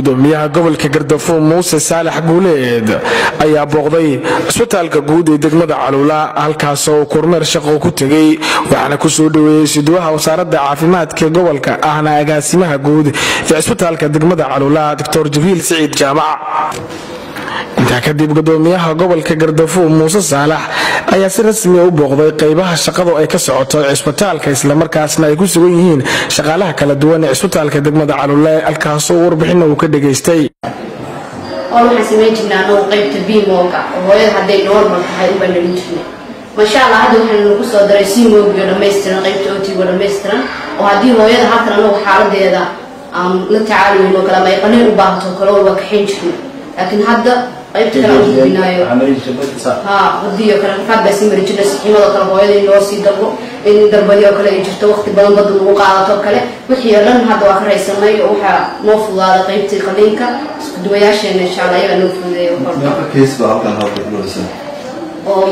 gudoomiyaha gobolka gardafuo muuse saalax guuleed ayaa booqday cisbitaalka guud ee degmada caluula halkaasoo kormeer shaqo ku tegey waxaana ku soo dhoweeyey siduwaha wasaaradda caafimaadka gobolka ahna agaasimaha guud ee cisbitaalka degmada caluula doctor jibriil siciid jaamac intaa kadib gudoomiyaha gobolka gardafuo muuse saalax ayaa si rasmiya u booqday qaybaha shaqadu ay ka socoto cisbitaalka islamarkaasna ay ku sugan yihiin shaqaalaha kala duwan ee cisbitaalka degmada caluule halkaasoo warbixina uu ka dhegaystay oon waxaan samayn jirnay anagu qaybta bimoga oo hooyada hadday normal tahay ubaan dhalin jirnay. Masha allah hadda waxaan nagu soo daray simogio dhammaystiran qaybta otigo dhammaystiran oo haddii hooyada halkan anagu xaaladeeda la tacaalayn oo kale ama ay qaliin u baahato kale waa kaxayn jirnay laakiin hadda qaybta kale aan gudbinaayo ha kale mari jirnay saxiimadoo kale hooyada in loo sii darbo in darbadii oo kale ay jirto waqti badan badda lagu qaadato kale wixii oo dhan hadda waa ka raysanay oo waxaa noo fududaada qaybtii qaliinka iskuduwayaasheena insha allah ayagaa noo fududeeya oo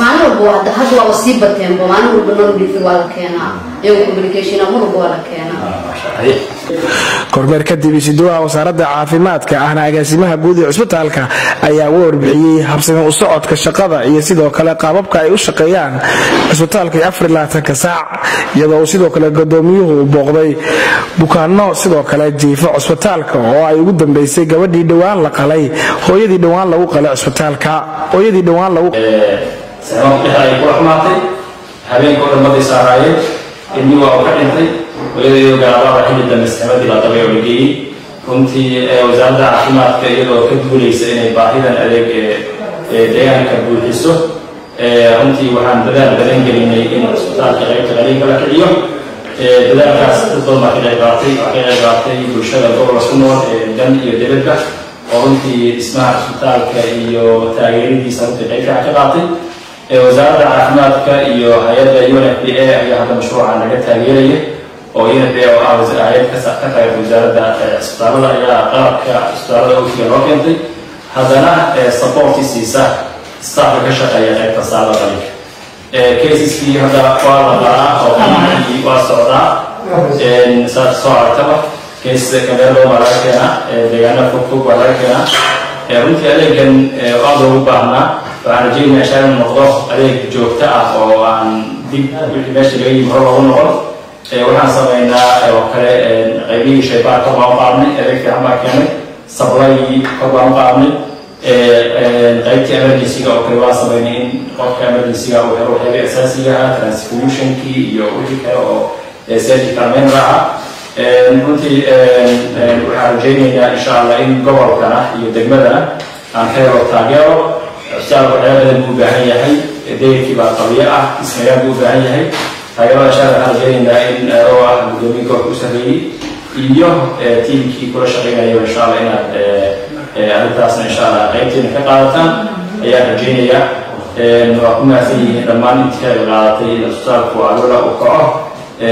maalin walba hadda waaba sii bateenba maalin walba nordhifi waa la keenaa iyago communication mar walba waa la keenaa kormeer kadib isiduwaha wasaaradda caafimaadka ahna agaasimaha guud ee cisbitaalka ayaa u warbixiyey habsami u socodka shaqada iyo sidoo kale qaababka ay u shaqeeyaan cisbitaalka afarlaatanka saac iyadoo uu sidoo kale gudoomiyuhu u booqday bukaano sidoo kale jiifo cisbitaalka oo ay ugu dambeysay gabadhii dhowaan la qalay hooyadii dhowaan lagu qalay cisbitaalka hooyadii dhowaan lagu saxibaan dhex ay kula xumaatay habeenka oo dhan maday saaraayeen ilmi waa ka dhintay hooyadaiyo gaalabada xilli baa dabay oo la geeyey runtii wasaaradda caafimaadka iyadoo ka duulaysa inay baahidan adeeg ee deegaanka buuxiso runtii waxaan dadaal badan gelinay in cisbitaalka qaybta qaliinka la kiciyo dadaalkaas dad badan baa ka qayb qaatay waxaa ka qayb qaatay bulshada gobolka ku nool ee dan iyo debadba oo runtii dhismaha cisbitaalka iyo taageeradiisa runtii qayb ka qaatay wasaaradda caafimaadka iyo hay'adda un f b a ayaa hadda mashruucan laga taageeraya oo un f b a oo ah hay'ad ka taageerta wasaaradda cisbitaalada ayaa qalabka cisbitaalada otiga loo keentay. Haddana supporti siisa staafka ka shaqeeya qaybta saada qalinka. Casiskii hadda waa la qaraa oo qalinkii waa socdaa saad soo aragtaba case kameelo baa laga keenaa deegaana fogfog baa laga keenaa runtii adeegan aad loogu baahnaa waxaan rajeynaya inuu noqdo adeeg joogto ah oo aan dib wixii meesha laga yimi hore loogu noqon waxaan sameynaa oo kale qaybihii shaybaar kor baan u qaadnay adeeg fiican baan keenay sablaygii kor baan u qaadnay qaybtii emergencyga oo kale waan sameynay in qofka emergencyga uu helo waxyaabay asaasiga ah transfusionkii iyo wixii kale oo surgical main raaca. Runtii waxaan rajeynaynaa insha allah in gobolkana iyo degmadana aan ka helo taageero cisbitaalka waxyaaba badan buu u baahan yahay deyrkii baa qabiyo ah ismayaal buu u baahan yahay taageerada allah waxaan in oo ah guddoomiye gobolka u sarreeyey iyo tiimkii kula shaqeynayo insha allah inaad arrintaasna insha allah qaybteena ka qaadataan ayaan rajeynayaa waa ku mahadsan yihiin dhammaan intii qaadatay in cisbitaalku alula uu kaco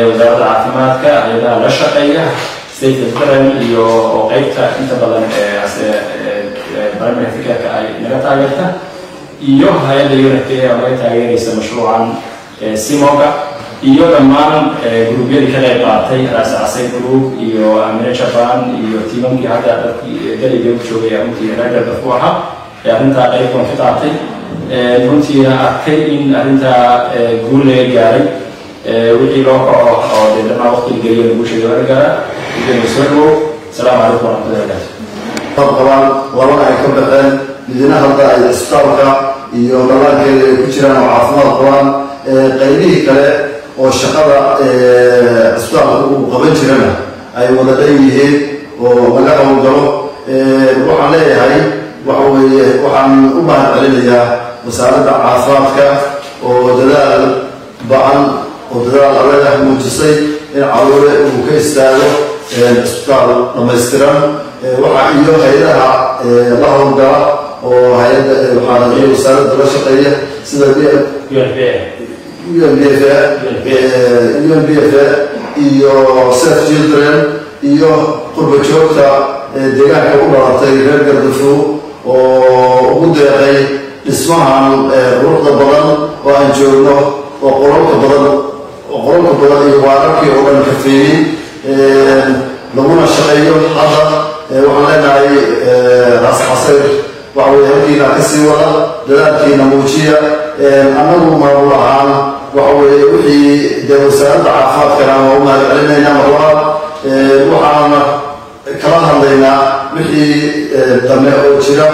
wasaaradda caafimaadka hay'adaha la shaqeeya state federal iyo oo qaybta inta badan barnaamijka fikirka ay naga taageerta iyo hay'adda unfk oo naga taageeraysa mashruucan simoga iyo dhammaan gruubyadii ka qayb qaatay raasacasay group iyo amine japan iyo tiimamkii hadda dadkii daliga u joogay runtii reer dadku ee arrintaa qaybkan ka qaatay. Runtiina arkay in arrintaa guul laga gaaray wixii loo kaco oo dee dhammaan waqtiga geliya lagu sheegay laga gaara asalaamu calaykum waraxmatullahi wabarakatu qabaan labana ay ka baxeen midina hadda ay cisbitaalka iyo dhallaankeeda ay ku jiraan oo caafimaad qabaan qaybihii kale oo shaqada cisbitaalka uu qaban jirana ay wada leeyihiin oo laga howlgalo waxaan leeyahay waxa weeye waxaan u mahad celinayaa wasaaradda caafimaadka oo dadaal ba'an oo dadaal adag muujisay in caruure uu ka istaago cisbitaal dhammaystiran. Waxa iyo hay'adaha la howlgala oo hay'adda waxaa iyo wasaaradda la shaqeeya sida un b f un b f iyo sef children iyo qurba joogta deegaanka u dhalatay reer gardafow oo ugu deeqay dhismahan quruxda badan oo aan joogno oo qolalka badan oo qolalka badan iyo waararkii oo dhan kafeeyey laguna shaqeeyo hadda khayr waxa weye halkiina ka sii wada dadaalkiina muujiya annagu maamul ahaan waxa weeye wixii dee wasaaradda caafimaadkana waa u mahad celinaynaa marlabaad waxaana kala hadlaynaa wixii dame oo jira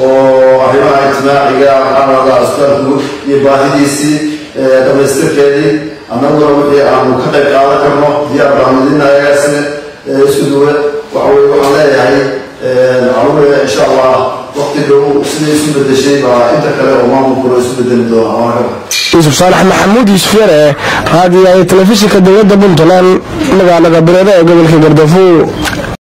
oo arrimaha ijtimaaciga maxaanada asbaalku iyo baahidiisii dhamaystirkeedii annaguna wixii aanu ka qayb qaadan karno diyaar baanu idinayagaasne isku duwe waxa weye waxaan leeyahay caluwe insha allah waqti dhow siday isu bedeshay baa inta kale oo yuusuf saalax maxamuud yuusuf yare raadiyaha telefishinka dowladda puntland magaalada bereeda ee gobolka gardafuo